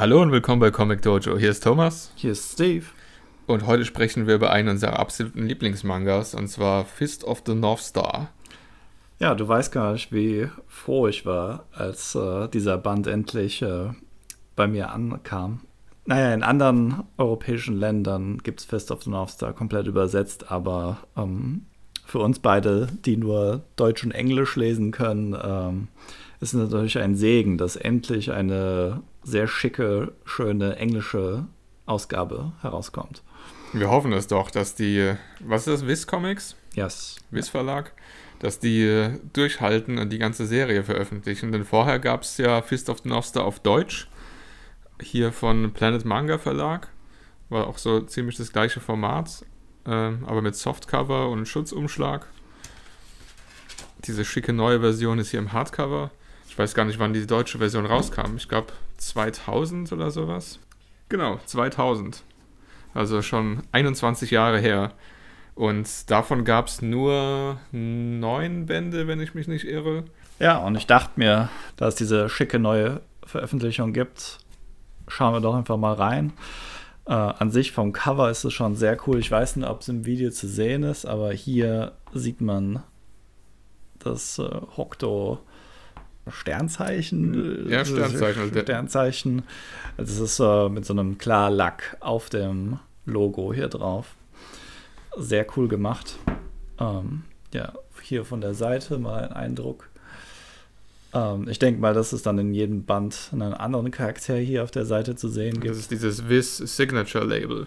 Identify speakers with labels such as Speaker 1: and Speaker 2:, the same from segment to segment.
Speaker 1: Hallo und willkommen bei Comic Dojo. Hier ist Thomas
Speaker 2: Hier ist Steve.
Speaker 1: und heute sprechen wir über einen unserer absoluten Lieblingsmangas und zwar Fist of the North Star.
Speaker 2: Ja, du weißt gar nicht, wie froh ich war, als äh, dieser Band endlich äh, bei mir ankam. Naja, in anderen europäischen Ländern gibt es Fist of the North Star komplett übersetzt, aber ähm, für uns beide, die nur Deutsch und Englisch lesen können, ähm, ist es natürlich ein Segen, dass endlich eine sehr schicke, schöne englische Ausgabe herauskommt.
Speaker 1: Wir hoffen es doch, dass die, was ist das, Viz Comics,
Speaker 2: Yes.
Speaker 1: Viz Verlag, dass die äh, durchhalten und die ganze Serie veröffentlichen. Denn vorher gab es ja Fist of the North Star auf Deutsch, hier von Planet Manga Verlag. War auch so ziemlich das gleiche Format, ähm, aber mit Softcover und Schutzumschlag. Diese schicke neue Version ist hier im Hardcover. Ich weiß gar nicht, wann die deutsche Version rauskam. Ich glaube 2000 oder sowas. Genau, 2000. Also schon 21 Jahre her. Und davon gab es nur neun Bände, wenn ich mich nicht irre.
Speaker 2: Ja, und ich dachte mir, da es diese schicke neue Veröffentlichung gibt, schauen wir doch einfach mal rein. Äh, an sich vom Cover ist es schon sehr cool. Ich weiß nicht, ob es im Video zu sehen ist, aber hier sieht man das äh, Hokto Sternzeichen.
Speaker 1: Ja, Sternzeichen, also
Speaker 2: Sternzeichen. Das ist äh, mit so einem Klarlack auf dem Logo hier drauf. Sehr cool gemacht. Ähm, ja, hier von der Seite mal ein Eindruck. Ähm, ich denke mal, dass es dann in jedem Band einen anderen Charakter hier auf der Seite zu sehen
Speaker 1: Das
Speaker 2: gibt.
Speaker 1: ist dieses Viz Signature Label.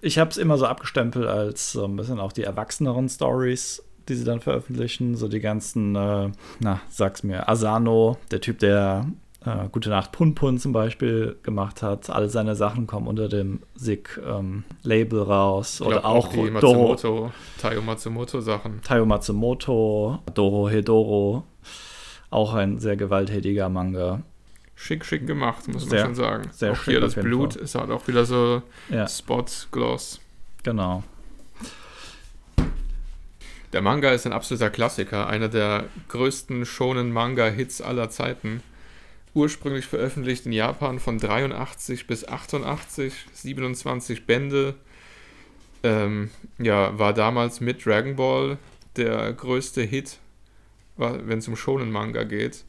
Speaker 2: Ich habe es immer so abgestempelt als so ein bisschen auch die erwachseneren Stories, die sie dann veröffentlichen. So die ganzen, äh, na, sag's mir, Asano, der Typ, der äh, Gute Nacht Pun Pun zum Beispiel gemacht hat. Alle seine Sachen kommen unter dem SIG-Label raus.
Speaker 1: Ich
Speaker 2: Oder
Speaker 1: glaub,
Speaker 2: auch
Speaker 1: die Matsumoto, Taiyo Matsumoto Sachen.
Speaker 2: Taio Matsumoto, Doro Hedoro. Auch ein sehr gewalttätiger Manga.
Speaker 1: Schick, schick gemacht, muss
Speaker 2: Sehr-
Speaker 1: man schon sagen.
Speaker 2: sehr
Speaker 1: auch
Speaker 2: schick
Speaker 1: hier das Blut
Speaker 2: Fall.
Speaker 1: ist halt auch wieder so
Speaker 2: Ja,
Speaker 1: Spot Gloss.
Speaker 2: genau.
Speaker 1: Der Manga ist ein absoluter Klassiker, einer der größten shonen Manga-Hits aller Zeiten. Ursprünglich veröffentlicht in Japan von 83 bis 88, 27 Bände. Ähm, ja, war damals mit Dragon Ball der größte Hit, wenn es um shonen Manga geht.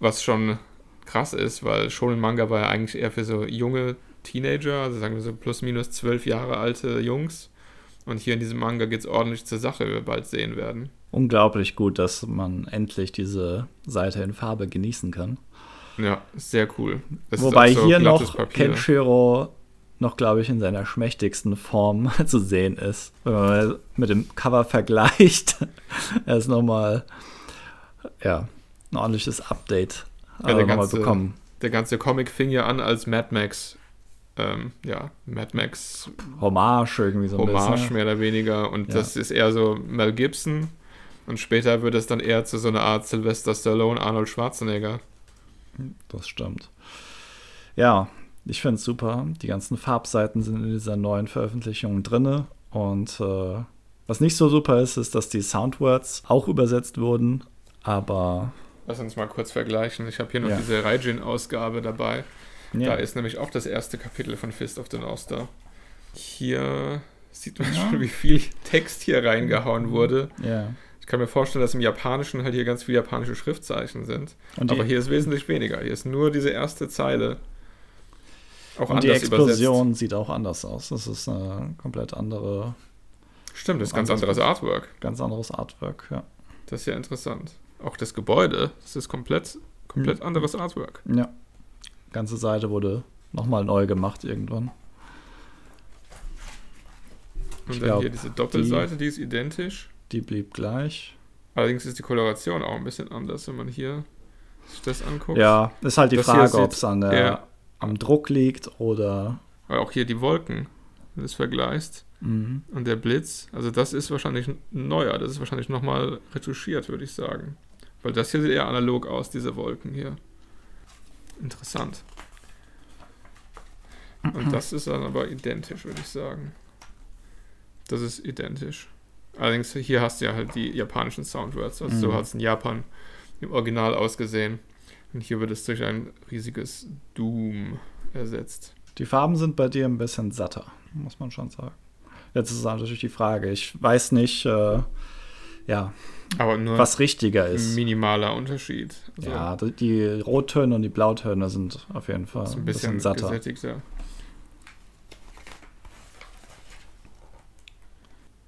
Speaker 1: Was schon krass ist, weil shonen Manga war ja eigentlich eher für so junge Teenager, also sagen wir so plus minus zwölf Jahre alte Jungs. Und hier in diesem Manga geht es ordentlich zur Sache, wie wir bald sehen werden.
Speaker 2: Unglaublich gut, dass man endlich diese Seite in Farbe genießen kann.
Speaker 1: Ja, sehr cool. Es
Speaker 2: Wobei
Speaker 1: so
Speaker 2: hier noch
Speaker 1: Papier.
Speaker 2: Kenshiro noch, glaube ich, in seiner schmächtigsten Form zu sehen ist. Wenn man mit dem Cover vergleicht, er ist nochmal, ja, ein ordentliches Update
Speaker 1: Ja,
Speaker 2: äh,
Speaker 1: der
Speaker 2: nochmal
Speaker 1: ganze-
Speaker 2: bekommen.
Speaker 1: Der ganze Comic fing ja an als Mad Max, ähm, ja, Mad Max
Speaker 2: Hommage irgendwie so ein
Speaker 1: Hommage
Speaker 2: bisschen.
Speaker 1: mehr oder weniger. Und
Speaker 2: Ja.
Speaker 1: das ist eher so Mel Gibson. Und später wird es dann eher zu so einer Art Sylvester Stallone, Arnold Schwarzenegger.
Speaker 2: Das stimmt. Ja, ich finde es super. Die ganzen Farbseiten sind in dieser neuen Veröffentlichung drinne. Und äh, was nicht so super ist, ist, dass die Soundwords auch übersetzt wurden. Aber
Speaker 1: Lass uns mal kurz vergleichen. Ich habe hier noch
Speaker 2: Ja.
Speaker 1: diese Raijin-Ausgabe dabei.
Speaker 2: Ja,
Speaker 1: Da ist nämlich auch das erste Kapitel von Fist of the North Star. Hier sieht man
Speaker 2: Ja.
Speaker 1: schon, wie viel Text hier reingehauen wurde.
Speaker 2: ja.
Speaker 1: Ich kann mir vorstellen, dass im Japanischen halt hier ganz viele japanische Schriftzeichen sind. Aber hier ist wesentlich weniger. Hier ist nur diese erste Zeile. Auch
Speaker 2: und die Explosion sieht auch anders aus. Das ist eine komplett andere,
Speaker 1: übersetzt. Stimmt, das ist ganz anderes Artwork.
Speaker 2: ganz anderes Artwork. Ja.
Speaker 1: Das ist ja interessant. Auch das Gebäude, das ist komplett, komplett anderes Artwork.
Speaker 2: ja. Ganze Seite wurde nochmal neu gemacht irgendwann.
Speaker 1: Und
Speaker 2: Ich
Speaker 1: dann
Speaker 2: glaub,
Speaker 1: hier diese Doppelseite, die ist identisch.
Speaker 2: Die blieb gleich.
Speaker 1: Allerdings ist die Koloration auch ein bisschen anders, wenn man hier sich das anguckt.
Speaker 2: Ja, ist halt die
Speaker 1: Das
Speaker 2: Frage, ob es an der, am Druck liegt oder.
Speaker 1: Weil auch hier die Wolken, wenn du es vergleichst.
Speaker 2: Mhm.
Speaker 1: Und der Blitz, also das ist wahrscheinlich neuer, das ist wahrscheinlich nochmal retuschiert, würde ich sagen. Weil das hier sieht eher analog aus, diese Wolken hier. Interessant. Und das ist dann aber identisch, würde ich sagen. Das ist identisch. Allerdings hier hast du ja halt die japanischen Soundwords. Also so
Speaker 2: Mhm.
Speaker 1: hat es in Japan im Original ausgesehen. Und hier wird es durch ein riesiges Doom ersetzt.
Speaker 2: Die Farben sind bei dir ein bisschen satter, muss man schon sagen. Jetzt ist natürlich die Frage, ich weiß nicht, äh, ja,
Speaker 1: Aber nur
Speaker 2: was richtiger ist.
Speaker 1: minimaler Unterschied. Also
Speaker 2: Ja, die- Rottöne und die Blautöne sind auf jeden Fall ein bisschen,
Speaker 1: bisschen
Speaker 2: satter.
Speaker 1: gesättigter.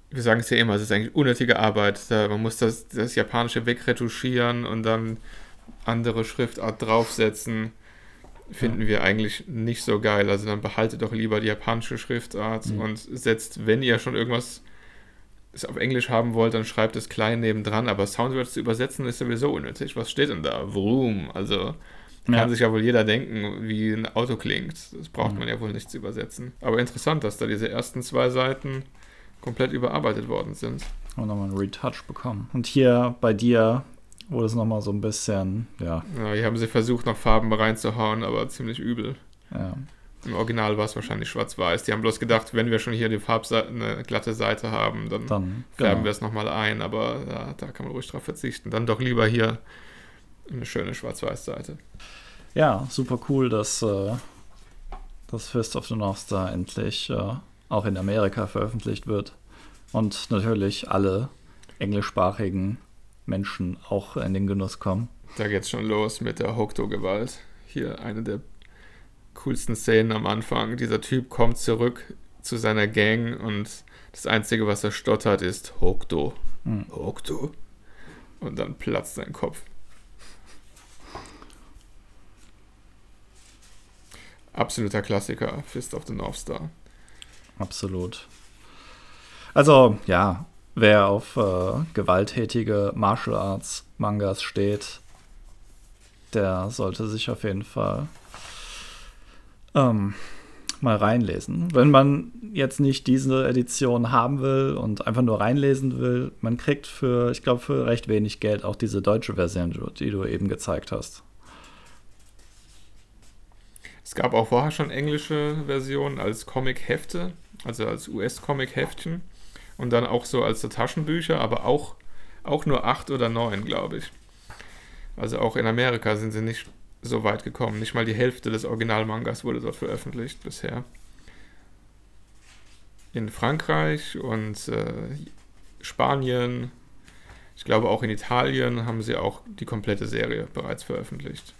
Speaker 1: Wir sagen es ja immer, es ist eigentlich unnötige Arbeit. Man muss das, das Japanische wegretuschieren und dann andere Schriftart draufsetzen. Finden wir eigentlich nicht so geil. Also dann behaltet doch lieber die japanische Schriftart
Speaker 2: Mhm.
Speaker 1: und setzt, wenn ihr schon irgendwas es auf Englisch haben wollt, dann schreibt es klein nebendran. Aber Soundwords zu übersetzen ist sowieso unnötig. Was steht denn da? Vroom. Also kann
Speaker 2: Ja.
Speaker 1: sich ja wohl jeder denken, wie ein Auto klingt. Das braucht
Speaker 2: Mhm.
Speaker 1: man ja wohl nicht zu übersetzen. Aber interessant, dass da diese ersten zwei Seiten komplett überarbeitet worden sind.
Speaker 2: Und nochmal einen Retouch bekommen. Und hier bei dir wurde es nochmal so ein bisschen, ja,
Speaker 1: Ja, hier haben sie versucht, noch Farben reinzuhauen, aber ziemlich übel.
Speaker 2: ja,
Speaker 1: Im Original war es wahrscheinlich schwarz-weiß. Die haben bloß gedacht, wenn wir schon hier die Farbseite, eine glatte Seite haben, dann
Speaker 2: dann
Speaker 1: färben
Speaker 2: genau.
Speaker 1: wir es nochmal ein. Aber ja, da kann man ruhig drauf verzichten. Dann doch lieber hier eine schöne schwarz-weiß-Seite.
Speaker 2: Ja, super cool, dass äh, das Fist of the North Star endlich äh, auch in Amerika veröffentlicht wird. Und natürlich alle englischsprachigen Menschen auch in den Genuss kommen.
Speaker 1: Da geht's schon los mit der Hokuto-Gewalt. Hier eine der coolsten Szenen am Anfang. Dieser Typ kommt zurück zu seiner Gang und das Einzige, was er stottert, ist Hokuto.
Speaker 2: Hm.
Speaker 1: Hokuto. Und dann platzt sein Kopf. Absoluter Klassiker, Fist of the North Star.
Speaker 2: Absolut. Also, ja, wer auf äh, gewalttätige Martial Arts Mangas steht, der sollte sich auf jeden Fall ähm, mal reinlesen. Wenn man jetzt nicht diese Edition haben will und einfach nur reinlesen will, man kriegt für, ich glaube, für recht wenig Geld auch diese deutsche Version, die du- eben gezeigt hast.
Speaker 1: Es gab auch vorher schon englische Versionen als Comic-Hefte, also als US-Comic-Heftchen. Und dann auch so als Taschenbücher, aber auch, auch nur acht oder neun, glaube ich. Also auch in Amerika sind sie nicht so weit gekommen. Nicht mal die Hälfte des Originalmangas wurde dort veröffentlicht bisher. In Frankreich und äh, Spanien, ich glaube auch in Italien haben sie auch die komplette Serie bereits veröffentlicht.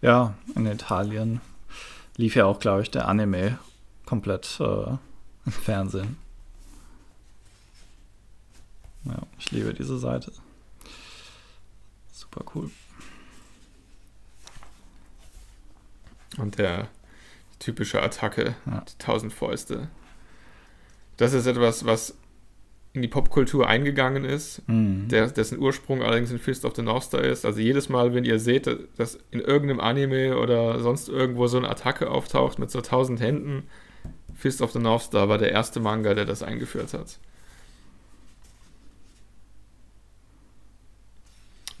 Speaker 2: Ja, in Italien lief ja auch, glaube ich, der Anime komplett äh, im Fernsehen. Ja, ich liebe diese Seite. Super cool.
Speaker 1: Und der typische Attacke,
Speaker 2: Ja.
Speaker 1: die tausend Fäuste. Das ist etwas, was in die Popkultur eingegangen ist,
Speaker 2: Mhm.
Speaker 1: der, dessen Ursprung allerdings in Fist of the North Star ist. Also jedes Mal, wenn ihr seht, dass in irgendeinem Anime oder sonst irgendwo so eine Attacke auftaucht mit so tausend Händen, Fist of the North Star war der erste Manga, der das eingeführt hat.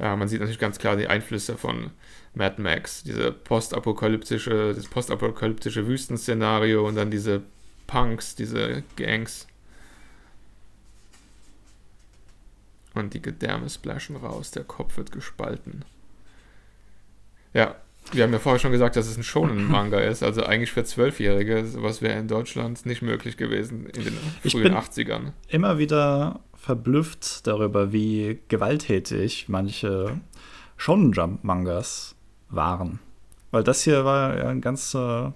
Speaker 1: Ja, man sieht natürlich ganz klar die Einflüsse von Mad Max, diese postapokalyptische, das postapokalyptische Wüstenszenario und dann diese Punks, diese Gangs. Und die Gedärme splashen raus, der Kopf wird gespalten. Ja, wir haben ja vorher schon gesagt, dass es ein Shonen-Manga ist, also eigentlich für Zwölfjährige. Sowas wäre in Deutschland nicht möglich gewesen in den
Speaker 2: Ich
Speaker 1: frühen
Speaker 2: bin-
Speaker 1: 80ern.
Speaker 2: Immer wieder verblüfft darüber, wie gewalttätig manche Shonen Jump Mangas waren. Weil das hier war ja ein ganz äh,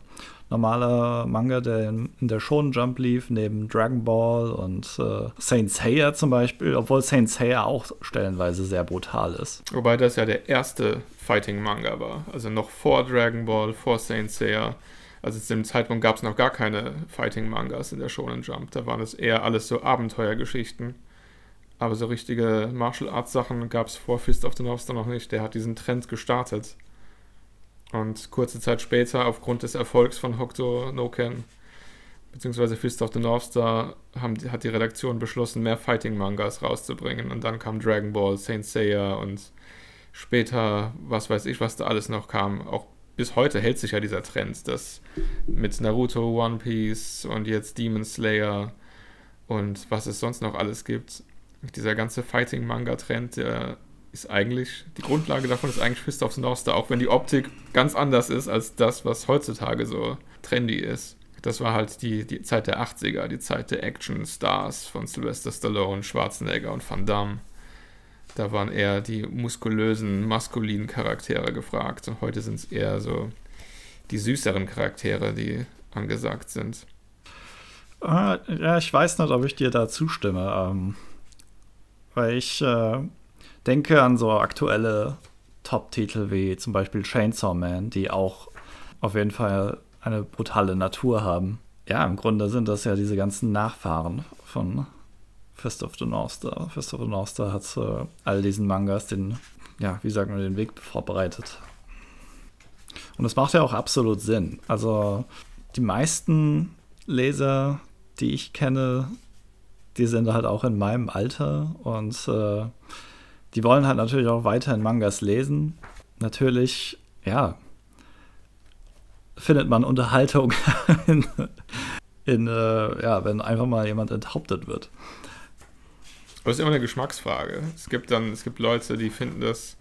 Speaker 2: normaler Manga, der in, in der Shonen Jump lief, neben Dragon Ball und äh, Saint Seiya zum Beispiel, obwohl Saint Seiya auch stellenweise sehr brutal ist.
Speaker 1: Wobei das ja der erste Fighting-Manga war. Also noch vor Dragon Ball, vor Saint Seiya. Also zu dem Zeitpunkt gab es noch gar keine Fighting-Mangas in der Shonen Jump. Da waren es eher alles so Abenteuergeschichten. Aber so richtige Martial Arts Sachen gab es vor Fist of the North noch nicht. Der hat diesen Trend gestartet. Und kurze Zeit später, aufgrund des Erfolgs von Hokuto no Ken, beziehungsweise Fist of the North Star, haben, hat die Redaktion beschlossen, mehr Fighting-Mangas rauszubringen. Und dann kam Dragon Ball, Saint Seiya und später, was weiß ich, was da alles noch kam. Auch bis heute hält sich ja dieser Trend, dass mit Naruto, One Piece und jetzt Demon Slayer und was es sonst noch alles gibt, dieser ganze Fighting-Manga-Trend, der ist eigentlich, die Grundlage davon ist eigentlich Fist of the North Star, auch wenn die Optik ganz anders ist als das, was heutzutage so trendy ist. Das war halt die, die Zeit der 80er, die Zeit der Action-Stars von Sylvester Stallone, Schwarzenegger und Van Damme. Da waren eher die muskulösen, maskulinen Charaktere gefragt. Und heute sind es eher so die süßeren Charaktere, die angesagt sind.
Speaker 2: Ah, ja, ich weiß nicht, ob ich dir da zustimme. Ähm, weil ich äh, denke an so aktuelle Top-Titel wie zum Beispiel Chainsaw Man, die auch auf jeden Fall eine brutale Natur haben. Ja, im Grunde sind das ja diese ganzen Nachfahren von Fist of the North Star. Fist of the North Star hat äh, all diesen Mangas den, ja, wie sagen wir, den Weg vorbereitet. Und es macht ja auch absolut Sinn. Also die meisten Leser, die ich kenne, die sind halt auch in meinem Alter und äh, die wollen halt natürlich auch weiterhin Mangas lesen. Natürlich, ja, findet man Unterhaltung in, in äh, ja, wenn einfach mal jemand enthauptet wird.
Speaker 1: Aber es ist immer eine Geschmacksfrage. Es gibt dann, es gibt Leute, die finden das,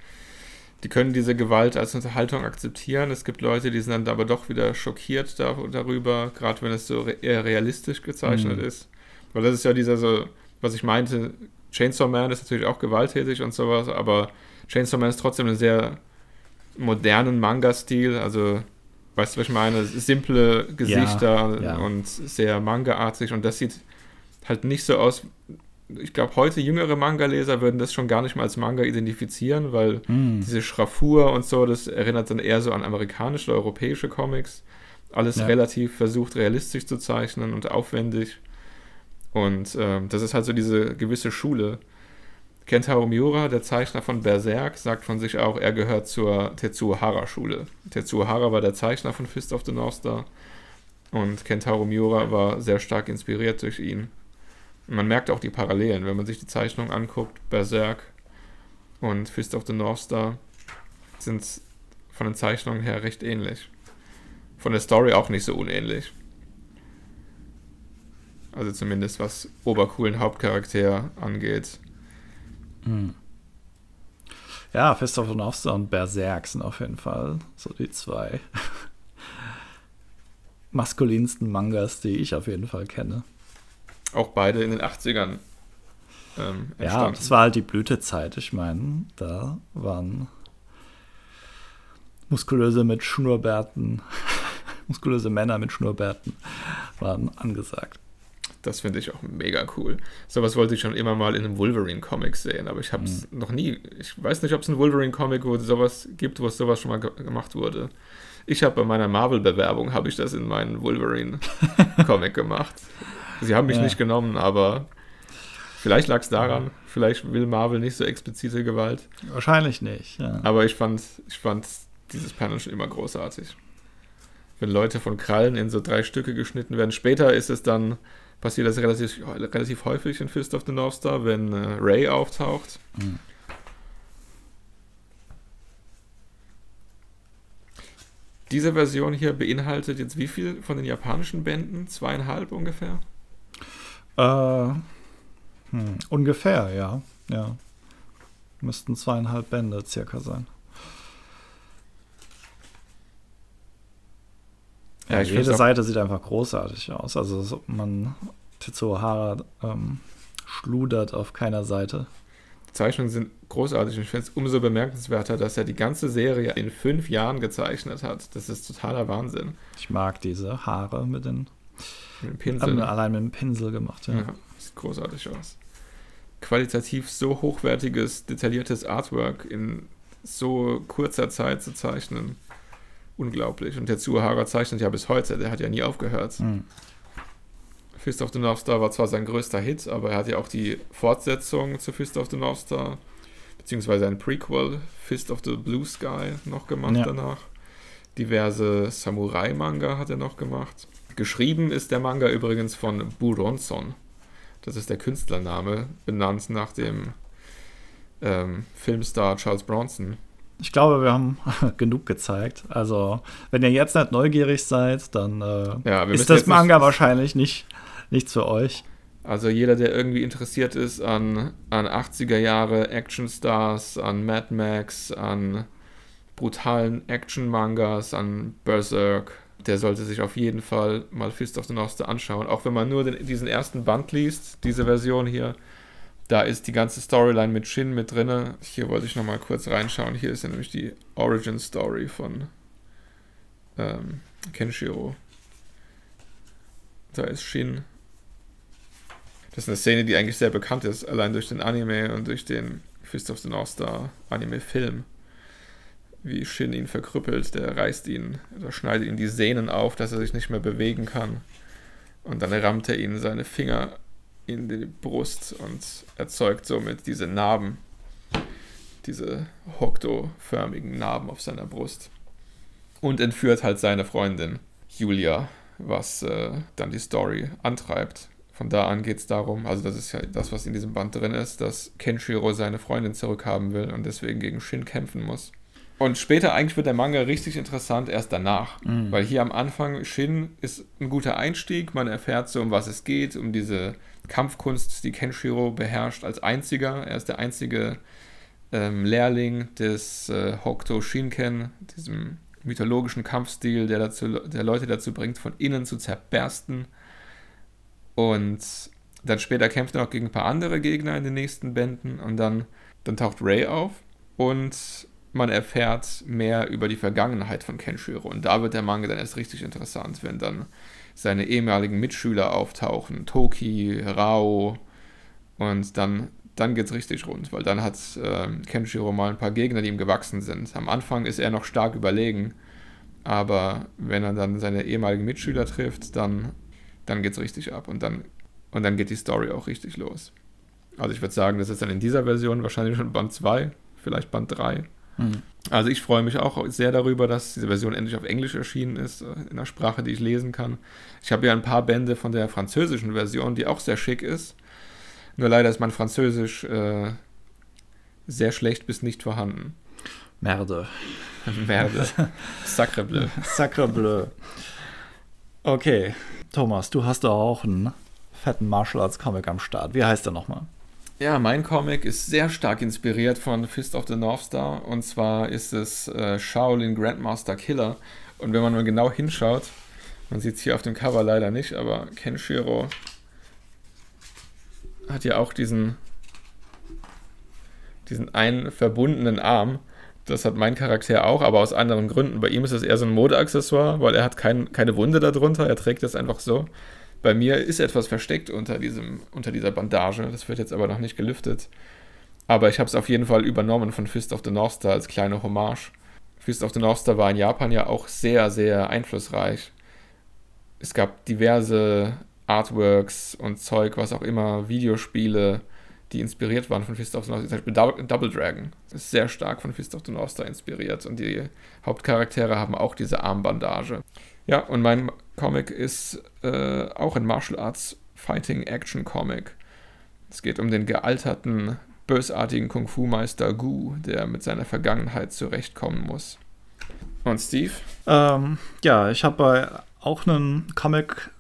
Speaker 1: die können diese Gewalt als Unterhaltung akzeptieren. Es gibt Leute, die sind dann aber doch wieder schockiert da, darüber, gerade wenn es so eher realistisch gezeichnet mhm. ist. Weil das ist ja dieser so, was ich meinte, Chainsaw Man ist natürlich auch gewalttätig und sowas, aber Chainsaw Man ist trotzdem einen sehr modernen Manga-Stil, also weißt du, was ich meine? Simple Gesichter ja, ja. und sehr Manga-artig und das sieht halt nicht so aus. Ich glaube, heute jüngere Manga-Leser würden das schon gar nicht mal als Manga identifizieren, weil mm. diese Schraffur und so, das erinnert dann eher so an amerikanische oder europäische Comics. Alles ja. relativ versucht, realistisch zu zeichnen und aufwendig. Und ähm, das ist halt so diese gewisse Schule. Kentaro Miura, der Zeichner von Berserk, sagt von sich auch, er gehört zur Tetsuo Hara-Schule. Tetsuo Hara war der Zeichner von Fist of the North Star und Kentaro Miura war sehr stark inspiriert durch ihn. Man merkt auch die Parallelen, wenn man sich die Zeichnung anguckt, Berserk und Fist of the North Star sind von den Zeichnungen her recht ähnlich. Von der Story auch nicht so unähnlich. Also zumindest was obercoolen Hauptcharakter angeht. Hm.
Speaker 2: Ja, Fist of the North und Berserk sind auf jeden Fall so die zwei maskulinsten Mangas, die ich auf jeden Fall kenne.
Speaker 1: Auch beide in den 80ern.
Speaker 2: Ähm, ja, das war halt die Blütezeit. Ich meine, da waren muskulöse mit Schnurrbärten, muskulöse Männer mit Schnurrbärten waren angesagt.
Speaker 1: Das finde ich auch mega cool. Sowas wollte ich schon immer mal in einem Wolverine-Comic sehen, aber ich habe es mhm. noch nie. Ich weiß nicht, ob es einen Wolverine-Comic wo sowas gibt, wo sowas schon mal ge gemacht wurde. Ich habe bei meiner Marvel-Bewerbung habe ich das in meinen Wolverine-Comic gemacht. Sie haben mich ja. nicht genommen, aber vielleicht lag es daran. Vielleicht will Marvel nicht so explizite Gewalt.
Speaker 2: Wahrscheinlich nicht. Ja.
Speaker 1: Aber ich fand, ich fand dieses Panel schon immer großartig. Wenn Leute von Krallen in so drei Stücke geschnitten werden. Später ist es dann passiert das relativ, relativ häufig in Fist of the North Star, wenn äh, Ray auftaucht. Mhm. Diese Version hier beinhaltet jetzt wie viel von den japanischen Bänden? Zweieinhalb ungefähr?
Speaker 2: Äh, hm, ungefähr, ja. ja. Müssten zweieinhalb Bände circa sein. Ja, ja jede Seite sieht einfach großartig aus. Also man Tetsuo Hara ähm, schludert auf keiner Seite.
Speaker 1: Die Zeichnungen sind großartig und ich finde es umso bemerkenswerter, dass er die ganze Serie in fünf Jahren gezeichnet hat. Das ist totaler Wahnsinn.
Speaker 2: Ich mag diese Haare mit den mit dem Pinsel. allein mit dem Pinsel gemacht, ja. ja.
Speaker 1: Sieht großartig aus. Qualitativ so hochwertiges, detailliertes Artwork in so kurzer Zeit zu zeichnen unglaublich. Und der Zuhara zeichnet ja bis heute, der hat ja nie aufgehört. Mhm. Fist of the North Star war zwar sein größter Hit, aber er hat ja auch die Fortsetzung zu Fist of the North Star, beziehungsweise ein Prequel, Fist of the Blue Sky, noch gemacht ja. danach. Diverse Samurai-Manga hat er noch gemacht. Geschrieben ist der Manga übrigens von Buronson. Das ist der Künstlername, benannt nach dem ähm, Filmstar Charles Bronson.
Speaker 2: Ich glaube, wir haben genug gezeigt. Also, wenn ihr jetzt nicht neugierig seid, dann äh, ja, ist das Manga wahrscheinlich nicht, nichts für euch.
Speaker 1: Also jeder, der irgendwie interessiert ist an, an 80er Jahre Actionstars, an Mad Max, an brutalen Action-Mangas, an Berserk, der sollte sich auf jeden Fall mal Fist of the North Star anschauen. Auch wenn man nur den, diesen ersten Band liest, diese Version hier, da ist die ganze Storyline mit Shin mit drin. Hier wollte ich nochmal kurz reinschauen. Hier ist ja nämlich die Origin Story von ähm, Kenshiro. Da ist Shin. Das ist eine Szene, die eigentlich sehr bekannt ist, allein durch den Anime und durch den Fist of the North Star Anime-Film. Wie Shin ihn verkrüppelt, der reißt ihn, oder schneidet ihm die Sehnen auf, dass er sich nicht mehr bewegen kann. Und dann rammt er ihn seine Finger in die Brust und erzeugt somit diese Narben, diese Hokto-förmigen Narben auf seiner Brust. Und entführt halt seine Freundin Julia, was äh, dann die Story antreibt. Von da an geht es darum, also das ist ja das, was in diesem Band drin ist, dass Kenshiro seine Freundin zurückhaben will und deswegen gegen Shin kämpfen muss. Und später eigentlich wird der Manga richtig interessant erst danach, mhm. weil hier am Anfang Shin ist ein guter Einstieg, man erfährt so, um was es geht, um diese Kampfkunst, die Kenshiro beherrscht als einziger. Er ist der einzige ähm, Lehrling des äh, Hokuto Shinken, diesem mythologischen Kampfstil, der, dazu, der Leute dazu bringt, von innen zu zerbersten. Und dann später kämpft er noch gegen ein paar andere Gegner in den nächsten Bänden und dann, dann taucht Ray auf und man erfährt mehr über die Vergangenheit von Kenshiro. Und da wird der Manga dann erst richtig interessant, wenn dann seine ehemaligen Mitschüler auftauchen, Toki, Rao und dann, dann geht es richtig rund, weil dann hat äh, Kenshiro mal ein paar Gegner, die ihm gewachsen sind. Am Anfang ist er noch stark überlegen, aber wenn er dann seine ehemaligen Mitschüler trifft, dann, dann geht es richtig ab und dann, und dann geht die Story auch richtig los. Also ich würde sagen, das ist dann in dieser Version wahrscheinlich schon Band 2, vielleicht Band 3. Mhm. Also ich freue mich auch sehr darüber, dass diese Version endlich auf Englisch erschienen ist, äh, in einer Sprache, die ich lesen kann. Ich habe ja ein paar Bände von der französischen Version, die auch sehr schick ist. Nur leider ist mein Französisch äh, sehr schlecht bis nicht vorhanden.
Speaker 2: Merde.
Speaker 1: Merde. Sacre bleu.
Speaker 2: Sacre bleu. Okay, Thomas, du hast da auch einen fetten Martial Arts Comic am Start. Wie heißt der nochmal?
Speaker 1: Ja, mein Comic ist sehr stark inspiriert von Fist of the North Star. Und zwar ist es äh, Shaolin Grandmaster Killer. Und wenn man mal genau hinschaut, man sieht es hier auf dem Cover leider nicht, aber Kenshiro hat ja auch diesen, diesen einen verbundenen Arm. Das hat mein Charakter auch, aber aus anderen Gründen. Bei ihm ist es eher so ein Modeaccessoire, weil er hat kein, keine Wunde darunter. Er trägt das einfach so. Bei mir ist etwas versteckt unter, diesem, unter dieser Bandage. Das wird jetzt aber noch nicht gelüftet. Aber ich habe es auf jeden Fall übernommen von Fist of the North Star als kleine Hommage. Fist of the North Star war in Japan ja auch sehr, sehr einflussreich. Es gab diverse Artworks und Zeug, was auch immer, Videospiele, die inspiriert waren von Fist of the North Star. Zum Beispiel Double Dragon ist sehr stark von Fist of the North Star inspiriert und die Hauptcharaktere haben auch diese Armbandage. Ja, und mein Comic ist äh, auch ein Martial Arts Fighting Action Comic. Es geht um den gealterten, bösartigen Kung-Fu-Meister Gu, der mit seiner Vergangenheit zurechtkommen muss. Und Steve?
Speaker 2: Ähm, ja, ich habe auch einen Comic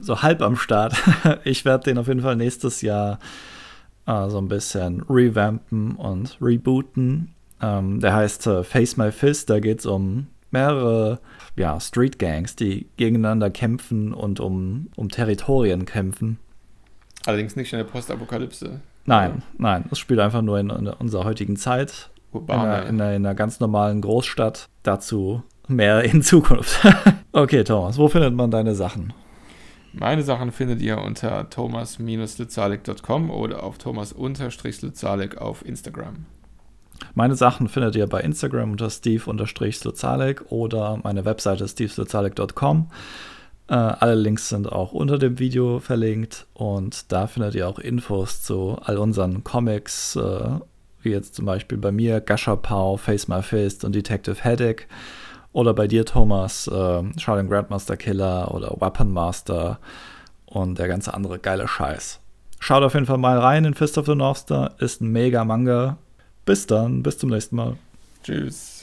Speaker 2: so halb am Start. ich werde den auf jeden Fall nächstes Jahr äh, so ein bisschen revampen und rebooten. Ähm, der heißt äh, Face My Fist. Da geht es um mehrere ja, Street Gangs, die gegeneinander kämpfen und um, um Territorien kämpfen.
Speaker 1: Allerdings nicht in der Postapokalypse.
Speaker 2: Nein, ja. nein. Es spielt einfach nur in, in unserer heutigen Zeit. Urbane. In, einer, in, einer, in einer ganz normalen Großstadt. Dazu mehr in Zukunft. okay, Thomas, wo findet man deine Sachen?
Speaker 1: Meine Sachen findet ihr unter thomas-lizalik.com oder auf thomas-lizalik auf Instagram.
Speaker 2: Meine Sachen findet ihr bei Instagram unter steve-slozalek oder meine Webseite steveslozalek.com. Äh, alle Links sind auch unter dem Video verlinkt und da findet ihr auch Infos zu all unseren Comics, äh, wie jetzt zum Beispiel bei mir Gashapau, Face My Fist und Detective Headache. Oder bei dir, Thomas, äh, Shaolin Grandmaster Killer oder Weapon Master und der ganze andere geile Scheiß. Schaut auf jeden Fall mal rein in Fist of the North Star, ist ein mega Manga, bis dann, bis zum nächsten Mal.
Speaker 1: Tschüss.